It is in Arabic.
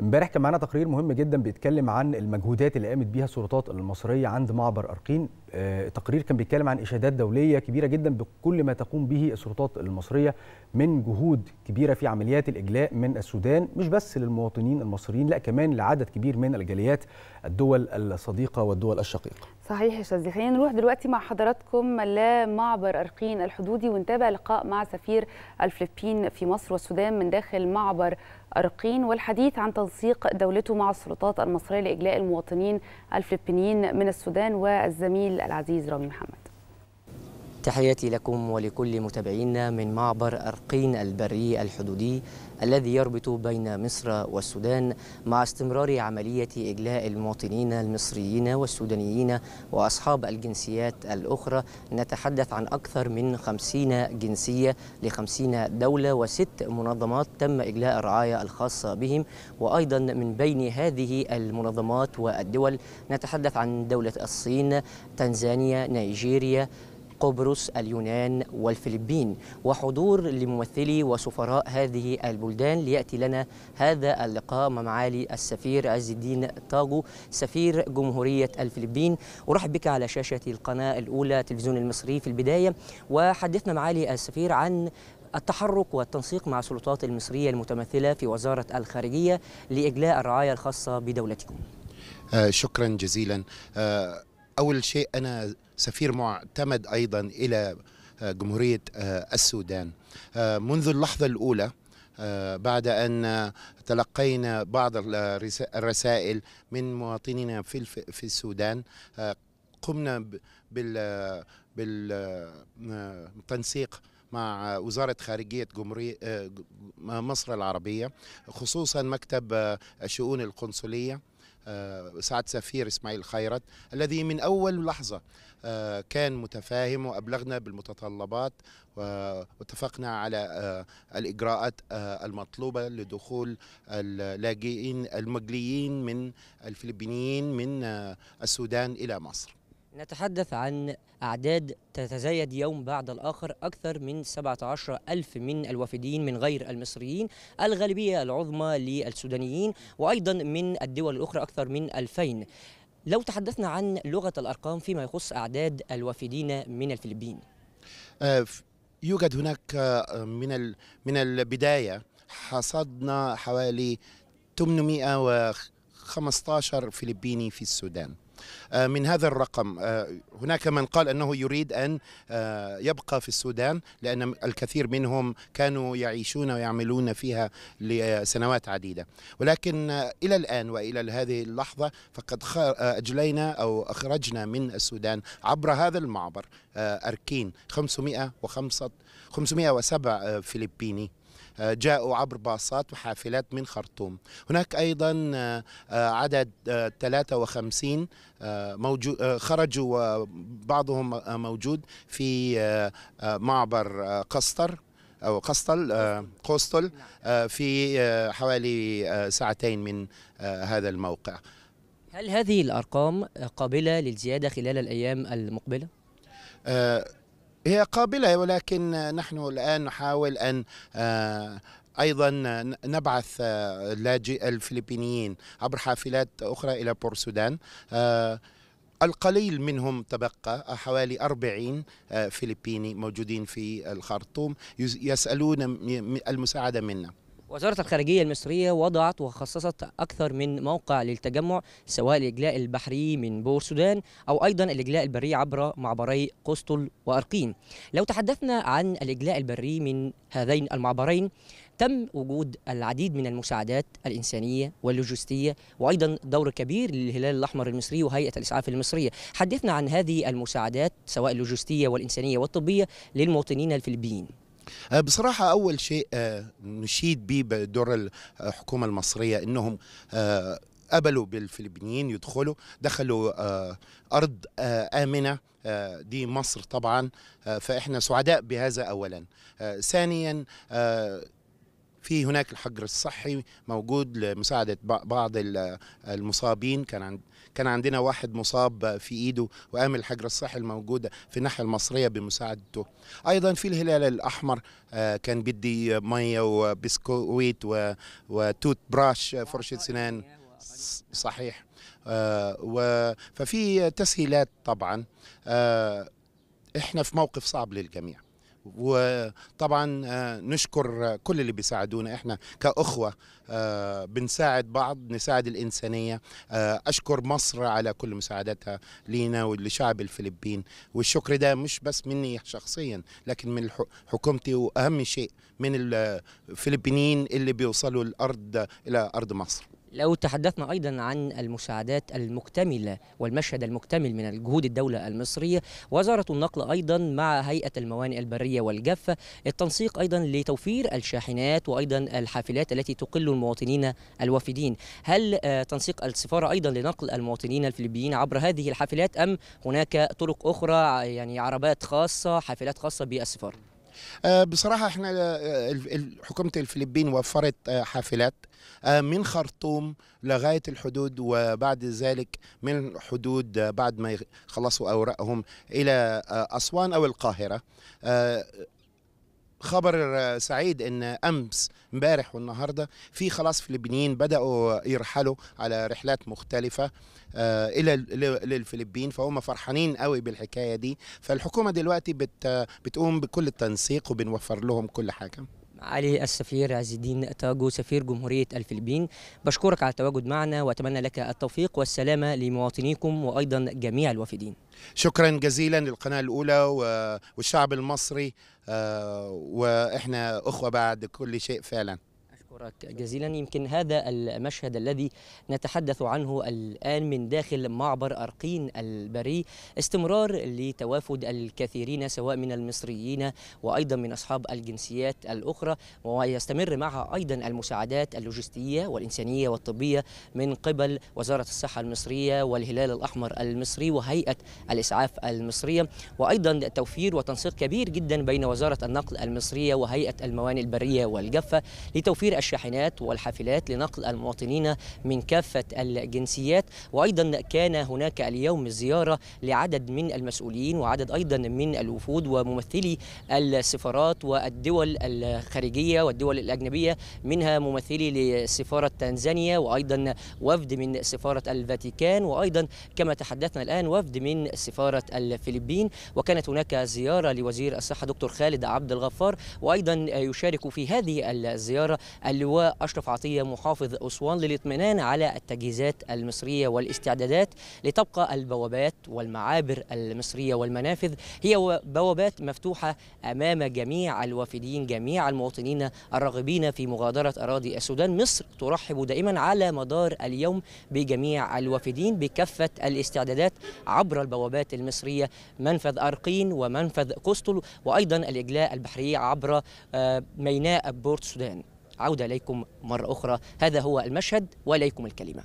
امبارح كان معانا تقرير مهم جدا بيتكلم عن المجهودات اللي قامت بيها السلطات المصرية عند معبر أرقين. آه، التقرير كان بيتكلم عن إشادات دولية كبيرة جدا بكل ما تقوم به السلطات المصرية من جهود كبيرة في عمليات الإجلاء من السودان مش بس للمواطنين المصريين لا كمان لعدد كبير من الجاليات الدول الصديقة والدول الشقيقة. صحيح يا شاذلي خلينا نروح دلوقتي مع حضراتكم لمعبر أرقين الحدودي ونتابع لقاء مع سفير الفلبين في مصر والسودان من داخل معبر أرقين والحديث عن تنسيق دولته مع السلطات المصرية لإجلاء المواطنين الفلبينيين من السودان والزميل العزيز رامي محمد. تحياتي لكم ولكل متابعينا من معبر أرقين البري الحدودي الذي يربط بين مصر والسودان مع استمرار عملية إجلاء المواطنين المصريين والسودانيين وأصحاب الجنسيات الأخرى. نتحدث عن أكثر من خمسين جنسية لخمسين دولة وست منظمات تم إجلاء الرعاية الخاصة بهم. وأيضا من بين هذه المنظمات والدول نتحدث عن دولة الصين تنزانيا نيجيريا قبرص اليونان والفلبين وحضور لممثلي وسفراء هذه البلدان ليأتي لنا هذا اللقاء مع معالي السفير عز الدين طاغو سفير جمهورية الفلبين. أرحب بك على شاشة القناة الأولى تلفزيون المصري في البداية. وحدثنا معالي السفير عن التحرك والتنسيق مع السلطات المصرية المتمثلة في وزارة الخارجية لإجلاء الرعاية الخاصة بدولتكم. آه شكرا جزيلا. آه أول شيء أنا سفير معتمد أيضا إلى جمهورية السودان. منذ اللحظة الأولى بعد أن تلقينا بعض الرسائل من مواطنينا في في السودان قمنا بال بالتنسيق مع وزارة خارجية جمهورية مصر العربية خصوصا مكتب الشؤون القنصلية. سعد سفير إسماعيل خيرت الذي من أول لحظة كان متفاهم وأبلغنا بالمتطلبات واتفقنا على الإجراءات المطلوبة لدخول اللاجئين المجليين من الفلبينيين من السودان إلى مصر. نتحدث عن أعداد تتزايد يوم بعد الآخر أكثر من 17 ألف من الوافدين من غير المصريين الغالبية العظمى للسودانيين وأيضا من الدول الأخرى أكثر من 2000 لو تحدثنا عن لغة الأرقام فيما يخص أعداد الوافدين من الفلبين. يوجد هناك من من البداية حصدنا حوالي 815 فلبيني في السودان. من هذا الرقم. هناك من قال أنه يريد أن يبقى في السودان لأن الكثير منهم كانوا يعيشون ويعملون فيها لسنوات عديدة. ولكن إلى الآن وإلى هذه اللحظة فقد أجلينا أو أخرجنا من السودان عبر هذا المعبر أركين 505 507 فلبيني. جاءوا عبر باصات وحافلات من خرطوم. هناك أيضا عدد 53 موجود خرجوا وبعضهم موجود في معبر قسطر أو قسطل قوستل في حوالي ساعتين من هذا الموقع. هل هذه الأرقام قابلة للزيادة خلال الأيام المقبلة؟ هي قابلة ولكن نحن الآن نحاول أن أيضا نبعث اللاجئ الفلبينيين عبر حافلات أخرى إلى بورسودان. القليل منهم تبقى حوالي 40 فلبيني موجودين في الخرطوم يسألون المساعدة منا. وزارة الخارجية المصرية وضعت وخصصت أكثر من موقع للتجمع سواء الإجلاء البحري من بور سودان أو أيضا الإجلاء البري عبر معبري قسطل وأرقين لو تحدثنا عن الإجلاء البري من هذين المعبرين تم وجود العديد من المساعدات الإنسانية واللوجستية وأيضا دور كبير للهلال الأحمر المصري وهيئة الإسعاف المصرية. حدثنا عن هذه المساعدات سواء اللوجستية والإنسانية والطبية للمواطنين الفلبيين بصراحة أول شيء نشيد به بدور الحكومة المصرية أنهم قبلوا بالفلبينيين يدخلوا دخلوا أرض آمنة دي مصر طبعا فإحنا سعداء بهذا أولا. ثانيا في هناك الحجر الصحي موجود لمساعدة بع- بعض ال- المصابين. كان عند كان عندنا واحد مصاب في إيده وقام الحجر الصحي الموجود في الناحية المصرية بمساعدته. أيضا في الهلال الأحمر آه، كان بدي مية وبسكويت و- وتوت براش فرشة سنان. ص- صحيح. آه، و- ففي تسهيلات طبعا. آه، إحنا في موقف صعب للجميع. وطبعا آه، نشكر كل اللي بيساعدونا. إحنا كأخوة آه، بنساعد بعض نساعد الإنسانية. آه، أشكر مصر على كل مساعدتها لينا ولشعب الفلبين. والشكر ده مش بس مني شخصيا لكن من حكومتي وأهم شيء من الفلبينيين اللي بيوصلوا الأرض إلى أرض مصر. لو تحدثنا أيضا عن المساعدات المكتملة والمشهد المكتمل من الجهود الدولة المصرية وزارة النقل أيضا مع هيئة الموانئ البرية والجافة التنسيق أيضا لتوفير الشاحنات وأيضا الحافلات التي تقل المواطنين الوافدين. هل آه، تنسيق السفارة أيضا لنقل المواطنين الفلبيين عبر هذه الحافلات أم هناك طرق أخرى يعني عربات خاصة حافلات خاصة بالسفارة؟ آه، بصراحة إحنا آه، ال- حكومة الفلبين وفرت آه، حافلات آه، من خرطوم لغاية الحدود وبعد ذلك من الحدود آه، بعد ما إلى آه، أسوان أو القاهرة. آه، خبر آه، سعيد إن أمس امبارح والنهاردة في خلاص فلبينيين بدأوا يرحلوا على رحلات مختلفة آه، إلى ال- للفلبين فهم فرحانين قوي بالحكاية دي. فالحكومة دلوقتي بت بتقوم بكل التنسيق وبنوفر لهم كل حاجة. علي السفير عز الدين تاجو سفير جمهورية الفلبين. بشكرك على التواجد معنا وأتمنى لك التوفيق والسلامة لمواطنيكم وأيضا جميع الوافدين. شكرا جزيلا للقناة الأولى و- والشعب المصري آه، وإحنا أخوة بعد كل شيء فعلا. أشكرك جزيلا. يمكن هذا المشهد الذي نتحدث عنه الآن من داخل معبر أرقين البري استمرار لتوافد الكثيرين سواء من المصريين وأيضا من أصحاب الجنسيات الأخرى ويستمر معها أيضا المساعدات اللوجستية والإنسانية والطبية من قبل وزارة الصحة المصرية والهلال الأحمر المصري وهيئة الإسعاف المصرية. وأيضا توفير وتنسيق كبير جدا بين وزارة النقل المصرية وهيئة الموانئ البرية والجافة لتوفير الشاحنات والحافلات لنقل المواطنين من كافة الجنسيات. وأيضا كان هناك اليوم زيارة لعدد من المسؤولين وعدد أيضا من الوفود وممثلي السفارات والدول الخارجية والدول الأجنبية منها ممثلي لسفارة تنزانيا وأيضا وفد من سفارة الفاتيكان وأيضا كما تحدثنا الآن وفد من سفارة الفلبين. وكانت هناك زيارة لوزير الصحة دكتور خالد عبد الغفار وأيضا يشارك في هذه الزيارة اللواء أشرف عطية محافظ أسوان للاطمئنان على التجهيزات المصرية والاستعدادات لتبقى البوابات والمعابر المصرية والمنافذ. هي بوابات مفتوحة أمام جميع الوافدين جميع المواطنين الراغبين في مغادرة أراضي السودان. مصر ترحب دائما على مدار اليوم بجميع الوافدين بكافة الاستعدادات عبر البوابات المصرية منفذ أرقين ومنفذ قسطل وأيضا الإجلاء البحري عبر آه، ميناء بورت السودان عودة إليكم مرة أخرى. هذا هو المشهد وإليكم الكلمة.